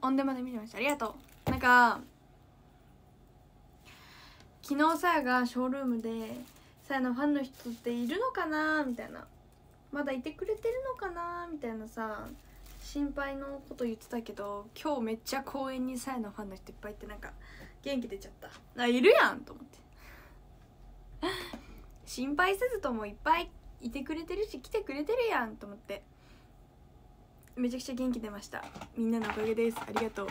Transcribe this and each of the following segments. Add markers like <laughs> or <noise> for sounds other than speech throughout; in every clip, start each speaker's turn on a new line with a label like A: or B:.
A: オンデマで見てました。ありがとう。なんか昨日さやがショールームでさやのファンの人っているのかな？みたいな。まだいてくれてるのかな？みたいなさ心配のこと言ってたけど今日めっちゃ公園にさやのファンの人いっぱいいてなんか元気出ちゃった。あいるやんと思って。心配せずともいっぱいいてくれてるし来てくれてるやんと思って。めちゃくちゃ元気出ました。みんなのおかげです。ありがとう。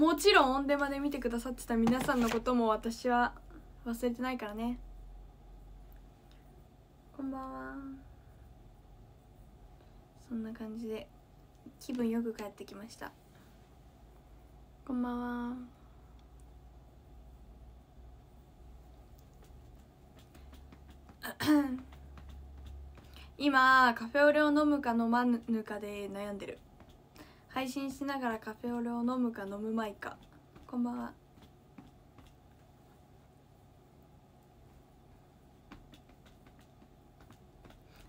A: もちろんオンデマで見てくださってた皆さんのことも私は忘れてないからね。こんばんは。そんな感じで気分よく帰ってきました。こんばんは <laughs> 今カフェオレを飲むか飲まぬかで悩んでる。配信しながらカフェオレを飲むか飲むまいか。こんばんは。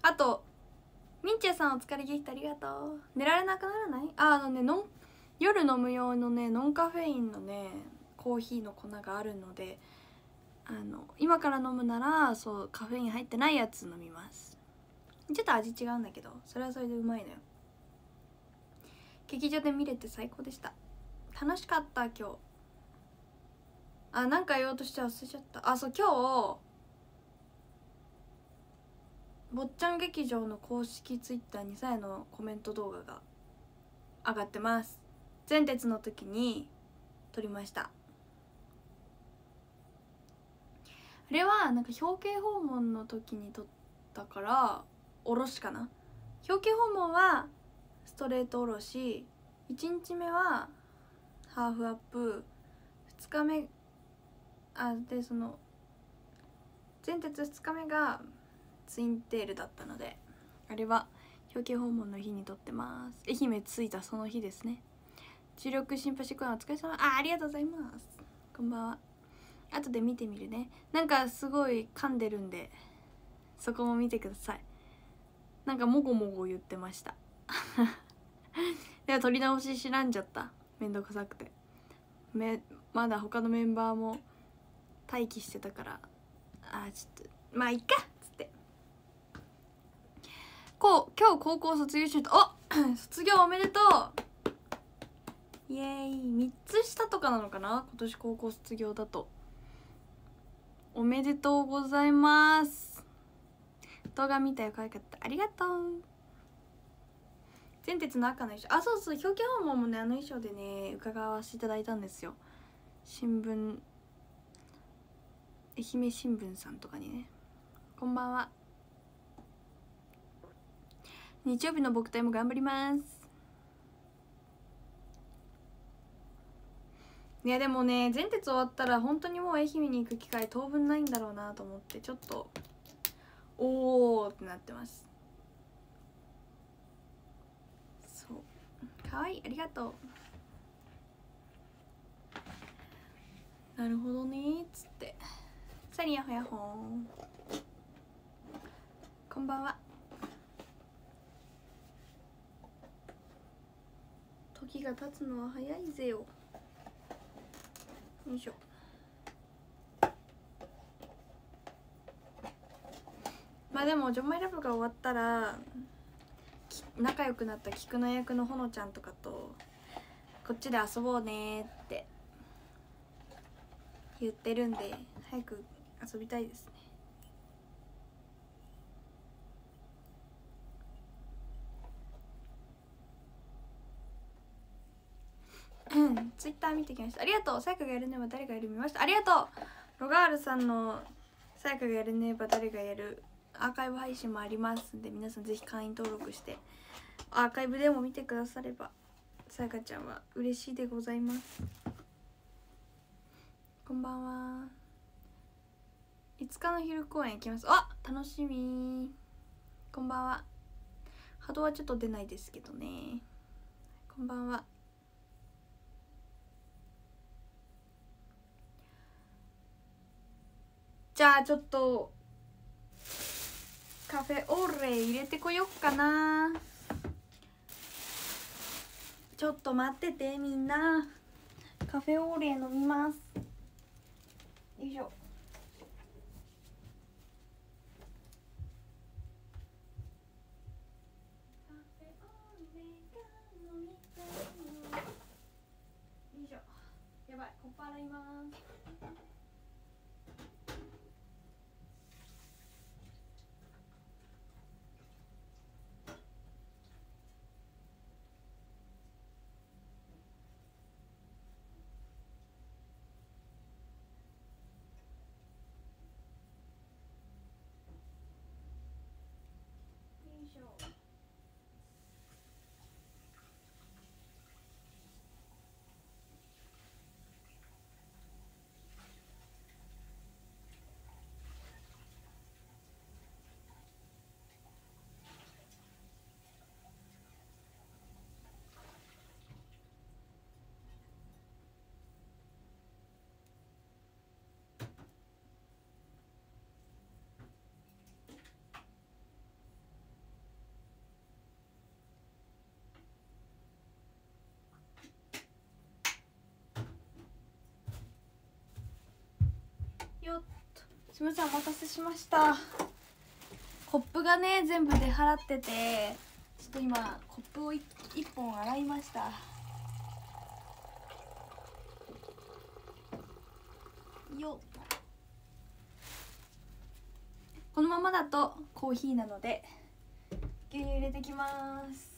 A: あとミンチェさんお疲れギフトありがとう。寝られなくならない？ああのねノン夜飲む用のねノンカフェインのねコーヒーの粉があるのであの今から飲むならそうカフェイン入ってないやつ飲みます。ちょっと味違うんだけどそれはそれでうまいのよ。劇場で見れて最高でした。楽しかった今日。あなんか言おうとして忘れちゃった。あそう今日坊ちゃん劇場の公式ツイッターにさやのコメント動画が上がってます。前鉄の時に撮りました。あれはなんか表敬訪問の時に撮ったからおろしかな。表敬訪問はストレートおろし。1日目はハーフアップ。2日目あでその前鉄2日目がツインテールだったのであれは表敬訪問の日に撮ってます。愛媛着いたその日ですね。重力心配してくれお疲れ様。あありがとうございます。こんばんは。後で見てみるね。なんかすごい噛んでるんでそこも見てください。なんかもごもご言ってました。<laughs> では撮り直ししらんじゃった。めんどくさくて。めまだ他のメンバーも待機してたから。あーちょっとまあいっか。っつって。こう今日高校卒業しました。お <coughs> 卒業おめでとう。イエーイ。3つ下とかなのかな？今年高校卒業だと。おめでとうございます。動画見たよ可愛かった。ありがとう。前鉄の赤の衣装。あそうそう表記訪問もねあの衣装でね伺わせていただいたんですよ。新聞。愛媛新聞さんとかにね。こんばんは。日曜日の僕隊も頑張ります。いやでもね前鉄終わったら本当にもう愛媛に行く機会当分ないんだろうなと思ってちょっとおおってなってます。そう。かわい。いありがとう。なるほどね。っつって。サリアホヤホンこんばんは。時が経つのは早いぜよ。よいしょ。まあでも「ジョマイラブ」が終わったら仲良くなった菊菜役のほのちゃんとかとこっちで遊ぼうねって言ってるんで早く遊びたいですね。うんツイッター見てきました。ありがとう。さやかがやるねば誰がやる見ました。ありがとう。ロガールさんのさやかがやるねば誰がやるアーカイブ配信もありますんで皆さんぜひ会員登録してアーカイブでも見てくださればさやかちゃんは嬉しいでございます。こんばんは。5日の昼公演行きます。あ楽しみ。こんばんは。波動はちょっと出ないですけどね。こんばんは。じゃあちょっとカフェオーレ入れてこよっかな。ちょっと待っててみんな。カフェオーレ飲みます。よいしょ。カフェオーレが飲みたいの。よいしょ。やばい。コップ洗いますよいしょよっとすみませんお待たせしました。コップがね全部出払っててちょっと今コップをい一本洗いました。よこのままだとコーヒーなので牛乳入れてきます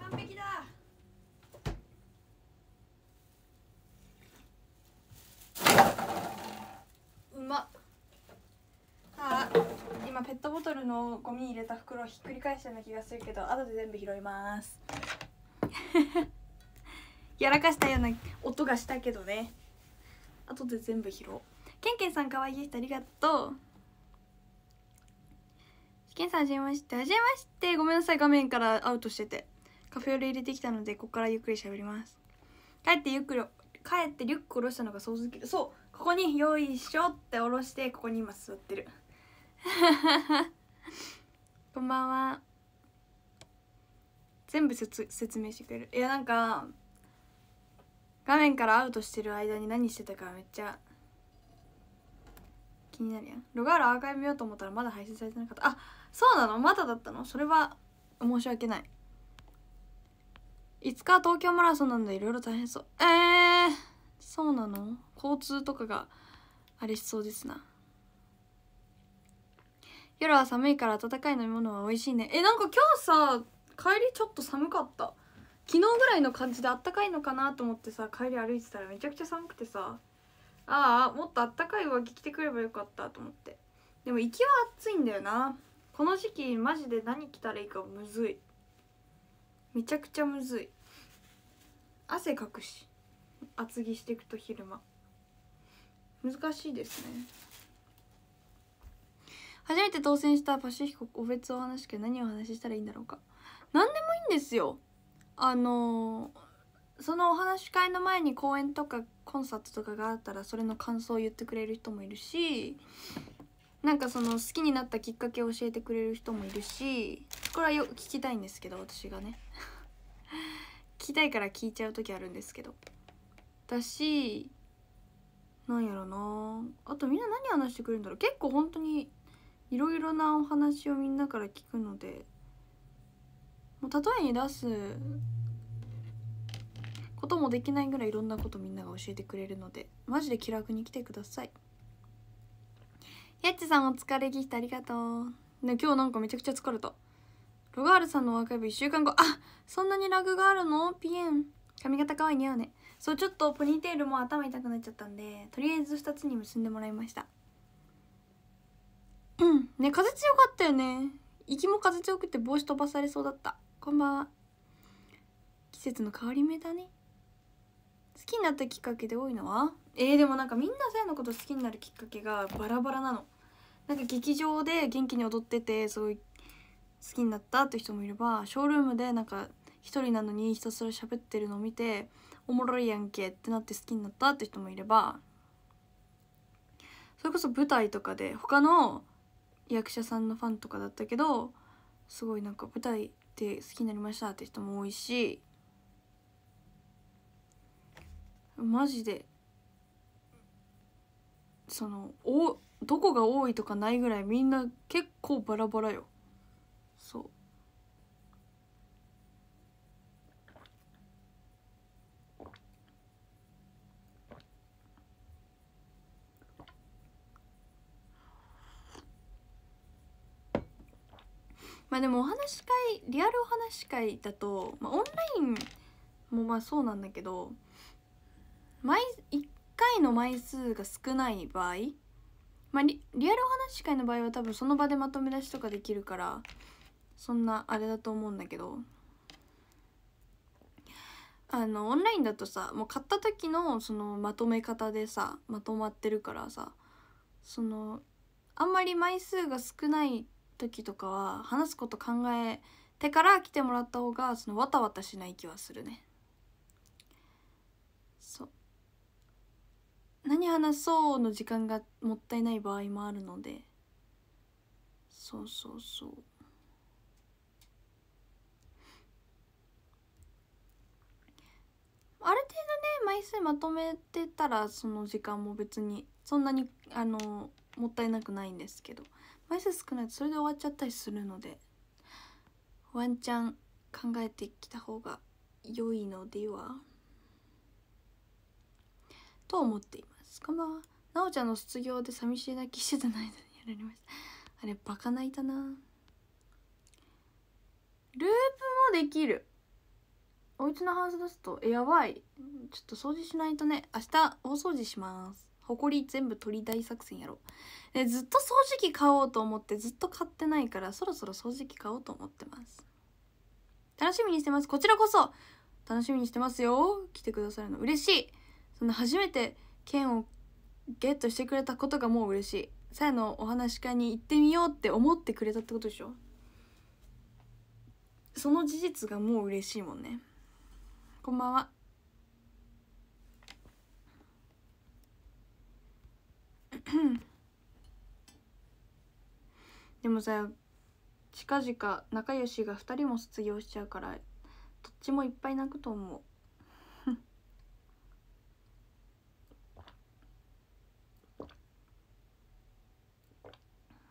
A: 完璧だうまっあ今ペットルのゴミ入れた袋をひっくり返したような気がするけど後で全部拾います。<laughs> やらかしたような音がしたけどね。後で全部拾おう。ケンケンさん可愛い人ありがとう。ケンさんはじめまして。はじめまして。ごめんなさい画面からアウトしてて。カフェオレ入れてきたのでここからゆっくり喋ります。帰ってゆっくり帰ってリュック下ろしたのがそうすぎる。そうここによいしょって下ろしてここに今座ってる <laughs> こんばんは。全部説明してくれる？いやなんか画面からアウトしてる間に何してたかめっちゃ気になるやん。ロガールアーカイブ見ようと思ったらまだ配信されてなかった。あそうなの？まだだったの？それは申し訳ない。いつか東京マラソンなんでいろいろ大変そう。えー、そうなの？交通とかがあれしそうですな。夜は寒いから温かい飲み物は美味しいね。えなんか今日さ帰りちょっと寒かった。昨日ぐらいの感じであったかいのかなと思ってさ帰り歩いてたらめちゃくちゃ寒くてさ。ああもっとあったかい上着着てくればよかったと思って。でも行きは暑いんだよな。この時期マジで何着たらいいかむずい。めちゃくちゃむずい。汗かくし。厚着していくと昼間。難しいですね。初めて当選したパシフィコ個別お話しけど何をお話ししたらいいんだろうか。何でもいいんですよ。あのそのお話し会の前に公演とかコンサートとかがあったらそれの感想を言ってくれる人もいるしなんかその好きになったきっかけを教えてくれる人もいるしこれはよく聞きたいんですけど私がね。<laughs> 聞きたいから聞いちゃう時あるんですけど。だしなんやろな。あとみんな何話してくれるんだろう。結構本当にいろいろなお話をみんなから聞くのでもう例えに出すこともできないぐらいいろんなことみんなが教えてくれるのでマジで気楽に来てください。やっちさんお疲れギフトありがとう。ね今日なんかめちゃくちゃ疲れた。ロガールさんのワークアイブ1週間後。あそんなにラグがあるの？ピエン。髪型可愛い似合うね。そうちょっとポニーテールも頭痛くなっちゃったんでとりあえず2つに結んでもらいました。うん。ね風強かったよね。息も風強くて帽子飛ばされそうだった。こんばんは。季節の変わり目だね。好きになったきっかけで多いのは？えー、でもなんかみんなさやのこと好きになるきっかけがバラバラなの。なんか劇場で元気に踊っててそういう好きになったって人もいればショールームでなんか一人なのにひたすら喋ってるのを見ておもろいやんけってなって好きになったって人もいればそれこそ舞台とかで他の役者さんのファンとかだったけどすごいなんか舞台で好きになりましたって人も多いしマジでそのおどこが多いとかないぐらいみんな結構バラバラよそうまあでもお話し会リアルお話し会だと、まあ、オンラインもまあそうなんだけど毎1回の枚数が少ない場合まあリリアルお話し会の場合は多分その場でまとめ出しとかできるからそんなあれだと思うんだけどあのオンラインだとさもう買った時のそのまとめ方でさまとまってるからさそのあんまり枚数が少ない時とかは話すこと考えてから来てもらった方がそのわたわたしない気はするね。そう。何話そうの時間がもったいない場合もあるので。そうそうそう。ある程度ね枚数まとめてたらその時間も別にそんなにあのもったいなくないんですけど。枚数少ないとそれで終わっちゃったりするのでワンチャン考えてきた方が良いのでは？と思っています。こんばんは。なおちゃんの卒業で寂しい泣きしてたの間にやられました。あれバカ泣いたな。ループもできる。お家のハウスダスト。えやばい。ちょっと掃除しないとね。明日大掃除します。ほこり全部取り大作戦やろう。でずっと掃除機買おうと思ってずっと買ってないからそろそろ掃除機買おうと思ってます。楽しみにしてます。こちらこそ楽しみにしてますよ。来てくださるの。嬉しい。そんな初めて剣をゲットしてくれたことがもう嬉しい。さやのお話し会に行ってみようって思ってくれたってことでしょ。その事実がもう嬉しいもんね。こんばんは。でもさ近々仲良しが2人も卒業しちゃうからどっちもいっぱい泣くと思う。<laughs>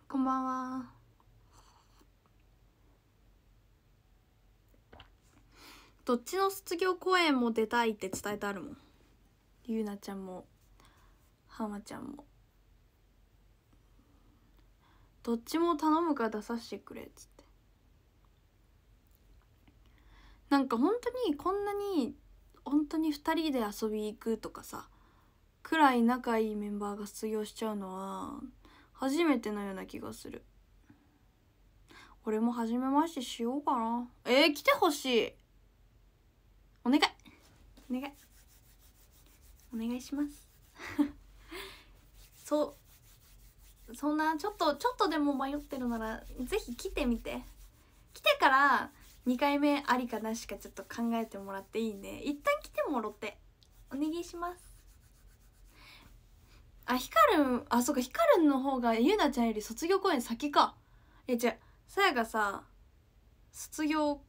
A: こんばんは。どっちの卒業公演も出たいって伝えてあるもん。ゆうなちゃんもはまちゃんも。どっちも頼むか出させてくれっつって。なんか本当にこんなに本当に2人で遊び行くとかさくらい仲いいメンバーが卒業しちゃうのは初めてのような気がする。俺も初めましてしようかな。えー、来てほしい。お願い。お願い。お願いします。<laughs> そう。そんなちょっとちょっとでも迷ってるならぜひ来てみて。来てから2回目ありかなしかちょっと考えてもらっていいね一旦来てもろって。お願いします。あヒカルンあそうかヒカルンの方がゆなちゃんより卒業公演先か。えじゃさやがさ卒業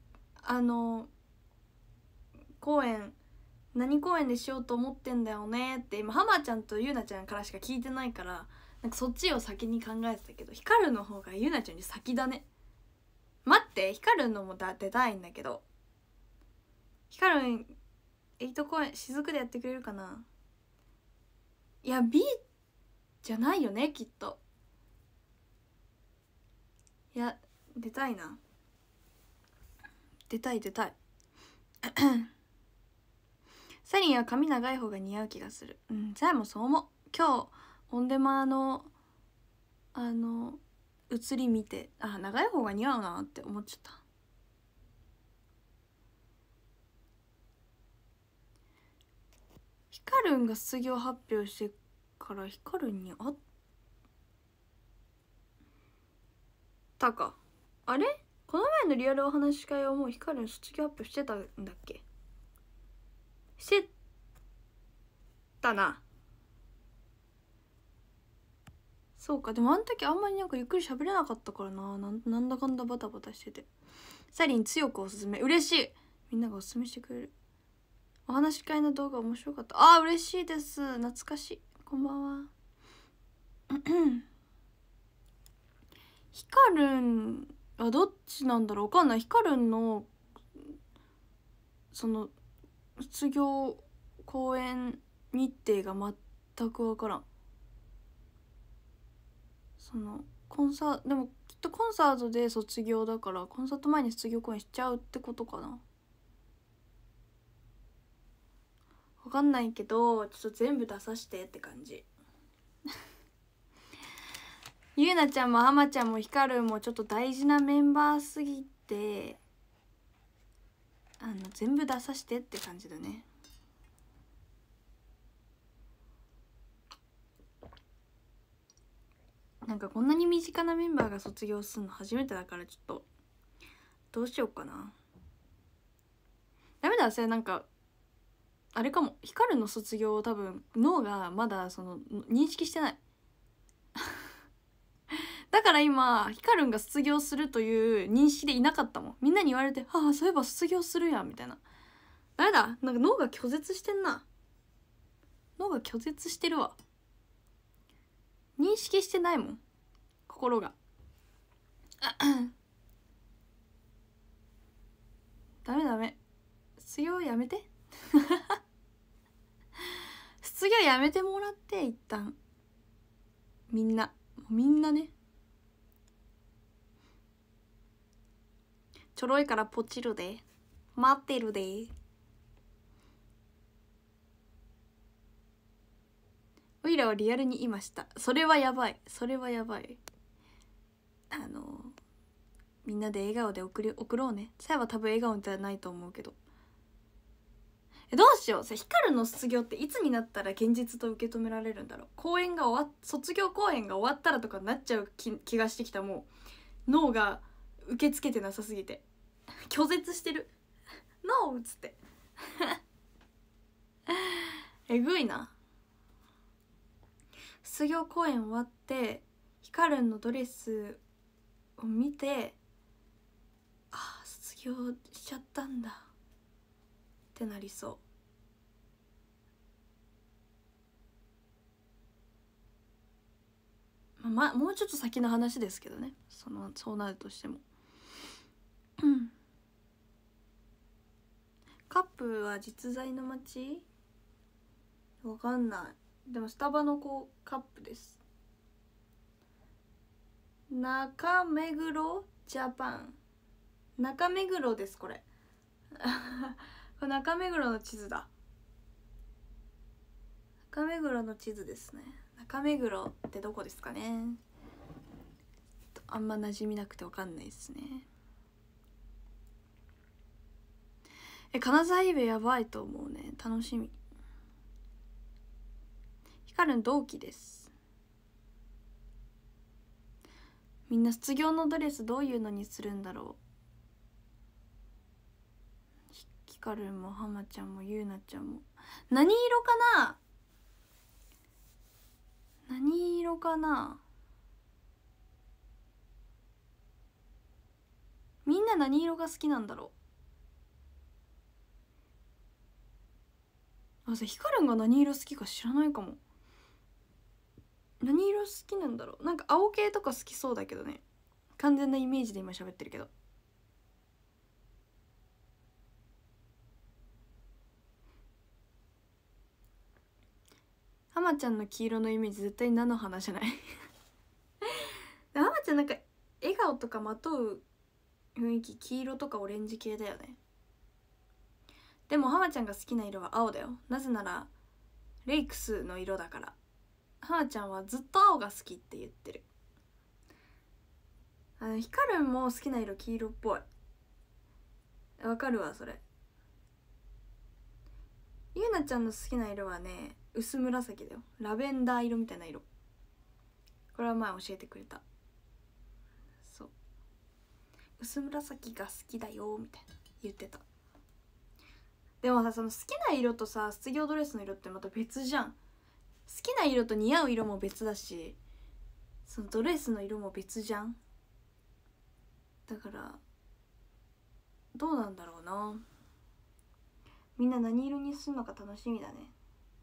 A: あの公演何公演でしようと思ってんだよねって今浜ちゃんとゆうなちゃんからしか聞いてないからなんかそっちを先に考えてたけどヒカルンの方がゆなちゃんに先だね。待ってヒカルンのも出たいんだけど。ヒカルン8公演雫でやってくれるかな。いや B じゃないよねきっと。いや出たいな。出たい出たい。<coughs> サリンは髪長い方が似合う気がする。うんじゃあもうそう思う。今日オンデマのあの写り見てあ長い方が似合うなって思っちゃった。ヒカルンが卒業発表してからヒカルンに会ったか。あれ？この前のリアルお話し会はもう光の卒業アップしてたんだっけ？してたな。そうか。でもあの時あんまりなんかゆっくり喋れなかったからな。なんだかんだバタバタしてて。サリン強くおすすめ。嬉しい。みんながおすすめしてくれる。お話し会の動画面白かった。あー嬉しいです。懐かしい。こんばんは。<coughs> ヒカルンあどっちなんだろう。わかんない。ヒカルンのその卒業公演日程が全く分からん。そのコンサでもきっとコンサートで卒業だからコンサート前に卒業公演しちゃうってことかな。分かんないけどちょっと全部出さしてって感じ。<laughs> ゆうなちゃんも浜ちゃんもひかるもちょっと大事なメンバーすぎてあの全部出さしてって感じだね。なんかこんなに身近なメンバーが卒業するの初めてだからちょっとどうしようかな。ダメだそれなんかあれかも。光の卒業を多分脳がまだその認識してない。<laughs> だから今ヒカルンが卒業するという認識でいなかったもん。みんなに言われて「ああそういえば卒業するやん」みたいな。誰だなんか脳が拒絶してんな。脳が拒絶してるわ。認識してないもん。心が。<coughs> ダメダメ。卒業やめて。<laughs> 卒業やめてもらって一旦。みんな。みんなね。ちょろいからポチるで。待ってるで。おいらはリアルにいました。それはやばい。それはやばい。あのみんなで笑顔で送り送ろうね。さやは多分笑顔じゃないと思うけど。えどうしよう。さ光の卒業っていつになったら現実と受け止められるんだろう。公演が終わ卒業公演が終わったらとかなっちゃう気気がしてきたもう。脳が受け付けてなさすぎて。拒絶してる「ノー!」っつって。<laughs> えぐいな。卒業公演終わってヒカルンのドレスを見てああ卒業しちゃったんだ。ってなりそう。まあもうちょっと先の話ですけどね。そのそうなるとしても。カップは実在の街？わかんない。でもスタバのこうカップです。中目黒ジャパン。中目黒ですこれ。<laughs> これ中目黒の地図だ。中目黒の地図ですね。中目黒ってどこですかね。あんま馴染みなくてわかんないですね。え金沢イベやばいと思うね。楽しみ。光る同期です。みんな卒業のドレスどういうのにするんだろう？ひかるんもはまちゃんもゆうなちゃんも。何色かな？何色かな？みんな何色が好きなんだろう？あさヒカルンが何色好きか知らないかも。何色好きなんだろう？なんか青系とか好きそうだけどね。完全なイメージで今喋ってるけど。浜ちゃんの黄色のイメージ絶対菜の花じゃない？<laughs> 浜ちゃんなんか笑顔とかまとう雰囲気黄色とかオレンジ系だよね。でも浜ちゃんが好きな色は青だよ。なぜならレイクスの色だから。はーちゃんはずっと青が好きって言ってる。あのヒカルンも好きな色黄色っぽい。わかるわそれ。ゆうなちゃんの好きな色はね薄紫だよ。ラベンダー色みたいな色。これは前教えてくれた。そう。薄紫が好きだよみたいな。言ってた。でもさその好きな色とさ卒業ドレスの色ってまた別じゃん。好きな色と似合う色も別だしそのドレスの色も別じゃん。だからどうなんだろうな。みんな何色にするのか楽しみだね。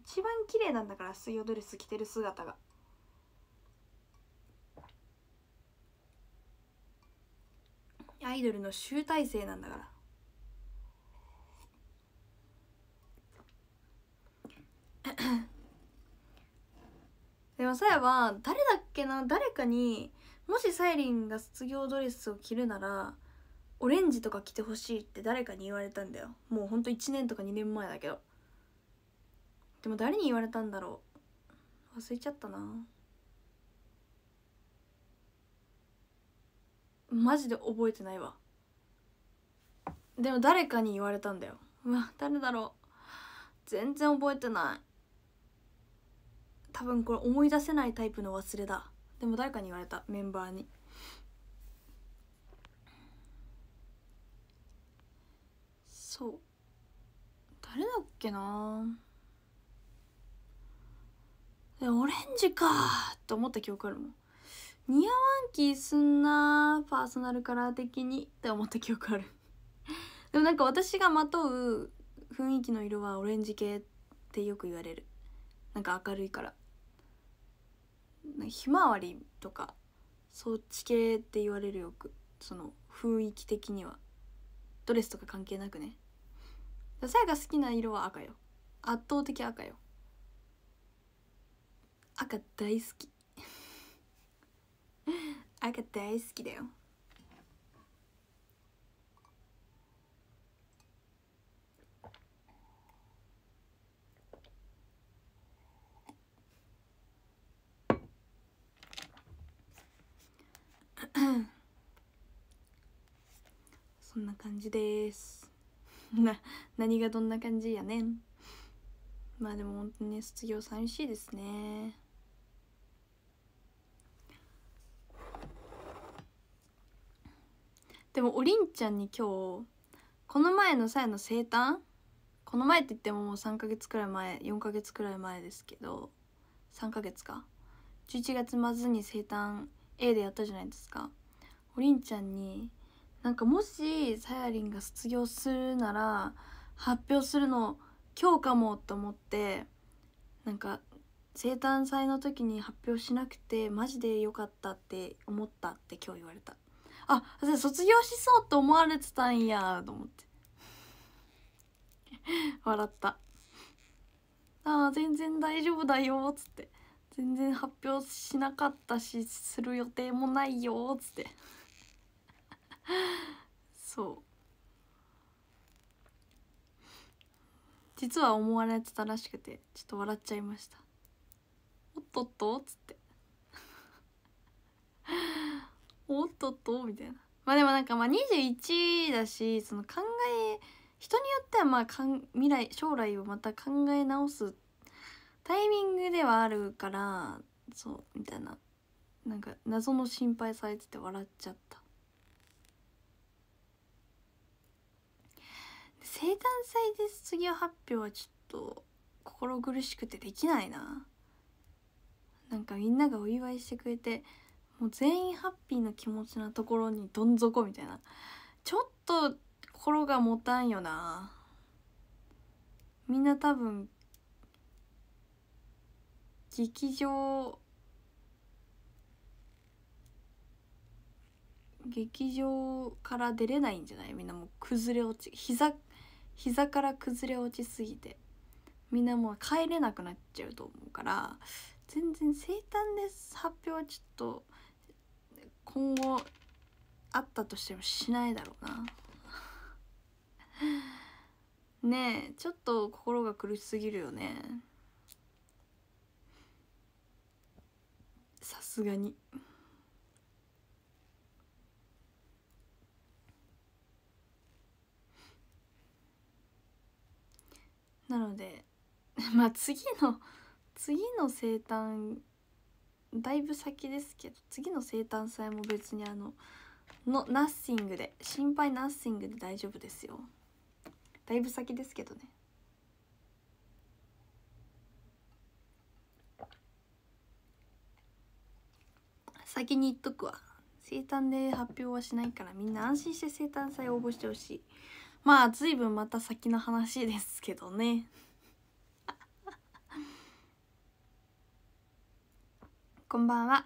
A: 一番綺麗なんだから水曜ドレス着てる姿が。アイドルの集大成なんだから。でもさやは誰だっけな誰かにもしサイリンが卒業ドレスを着るならオレンジとか着てほしいって誰かに言われたんだよ。もうほんと1年とか2年前だけど。でも誰に言われたんだろう。忘れちゃったな。マジで覚えてないわ。でも誰かに言われたんだよ。うわ誰だろう。全然覚えてない。多分これ思い出せないタイプの忘れだ。でも誰かに言われた。メンバーに。そう。誰だっけな。オレンジか。と思った記憶あるもん。似合わん気すんなパーソナルカラー的に。って思った記憶ある。でもなんか私がまとう雰囲気の色はオレンジ系ってよく言われる。なんか明るいから。ひまわりとかそっち系って言われるよくその雰囲気的には。ドレスとか関係なくね。さやが好きな色は赤よ。圧倒的赤よ。赤大好き。<laughs> 赤大好きだよ。そんな感じです。<laughs> な何がどんな感じやねん。まあでも本当にね卒業寂しいですね。でもおりんちゃんに今日この前のさやの生誕？この前って言ってももう3ヶ月くらい前4ヶ月くらい前ですけど3ヶ月か。11月末に生誕 A でやったじゃないですか。おりんちゃんになんかもしさやりんが卒業するなら発表するの今日かもと思ってなんか生誕祭の時に発表しなくてマジでよかったって思ったって今日言われた。あ私卒業しそうと思われてたんやと思って。<laughs> 笑った。ああ全然大丈夫だよっつって。全然発表しなかったしする予定もないよっつって。そう。実は思われてたらしくてちょっと笑っちゃいました。おっとっとっつって。<laughs> おっとっとみたいな。まあでもなんかまあ21だしその考え人によってはまあかん未来将来をまた考え直すタイミングではあるからそうみたいな。なんか謎の心配されてて笑っちゃった。生誕祭で卒業発表はちょっと心苦しくてできないな。なんかみんながお祝いしてくれてもう全員ハッピーな気持ちなところにどん底みたいな。ちょっと心が持たんよな。みんな多分劇場劇場から出れないんじゃない？みんなもう崩れ落ち膝膝から崩れ落ちすぎてみんなもう帰れなくなっちゃうと思うから全然生誕です発表はちょっと今後あったとしてもしないだろうな <laughs> ねえちょっと心が苦しすぎるよねさすがに。なので <laughs> まあ次の次の生誕だいぶ先ですけど次の生誕祭も別にあののナッシングで心配ナッシングで大丈夫ですよ。だいぶ先ですけどね。先に言っとくわ。生誕で発表はしないからみんな安心して生誕祭応募してほしい。まあ随分また先の話ですけどね。こんばんは。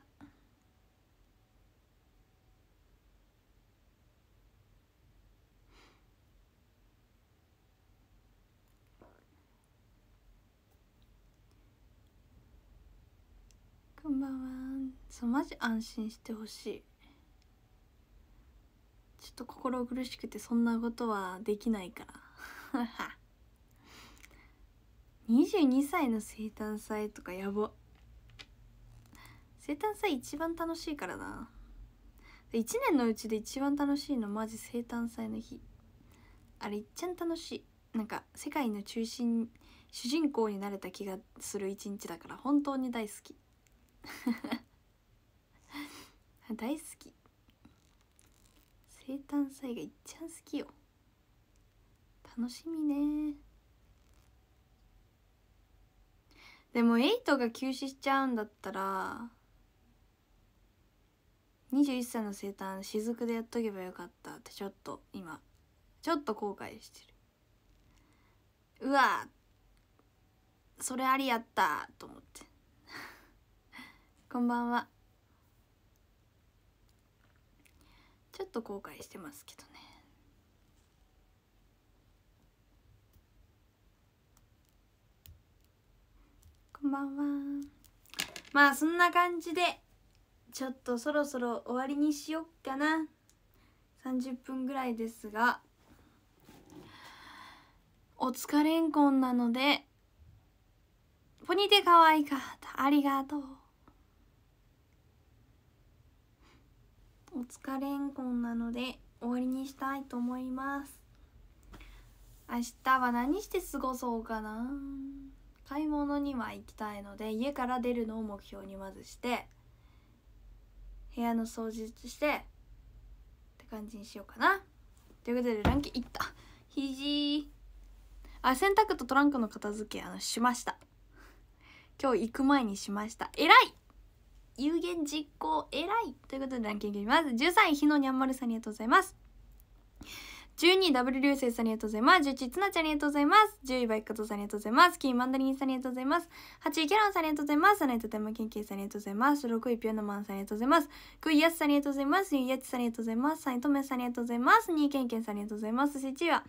A: こんばんは。そうマジ安心してほしい。ちょっと心苦しくてそんなことはできないから。<laughs> 22歳の生誕祭とかやば。生誕祭一番楽しいからな。1年のうちで一番楽しいのマジ生誕祭の日。あれいっちゃん楽しい。なんか世界の中心主人公になれた気がする一日だから本当に大好き。<laughs> 大好き。生誕祭がいっちゃん好きよ。楽しみね。でも8が休止しちゃうんだったら21歳の生誕雫でやっとけばよかったってちょっと今ちょっと後悔してる。うわそれありやったと思って。<laughs> こんばんは。ちょっと後悔してますけどね。こんばんは。まあそんな感じでちょっとそろそろ終わりにしよっかな。30分ぐらいですが。お疲れんこんなので。ポニテ可愛かった。ありがとう。お疲れんこんなので終わりにしたいと思います。明日は何して過ごそうかな。買い物には行きたいので家から出るのを目標にまずして。部屋の掃除してって感じにしようかな。ということでランキングいった。肘。あ洗濯とトランクの片付けあのしました。今日行く前にしました。えらい。有言実行えらい。ということでランキングいきます。13位日野にゃんまるさんありがとうございます。12位ダブル流星さんありがとうございます。11つなちゃんありがとうございます。10位バイクトさんありがとうございます。キーマンダリンさんありがとうございます。8位キャロンさんありがとうございます。7位とてもケンケンさんありがとうございます。6位ピアノマンさんありがとうございます。9位やすさんありがとうございます4位やちさんありがとうございます。3位とめさんありがとうございます。2位ケンケンさんありがとうございます。そして1位は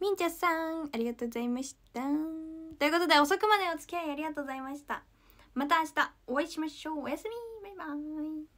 A: みんちゃさん。ありがとうございました。ということで遅くまでお付き合いありがとうございました。また明日お会いしましょう。おやすみ。バイバイ。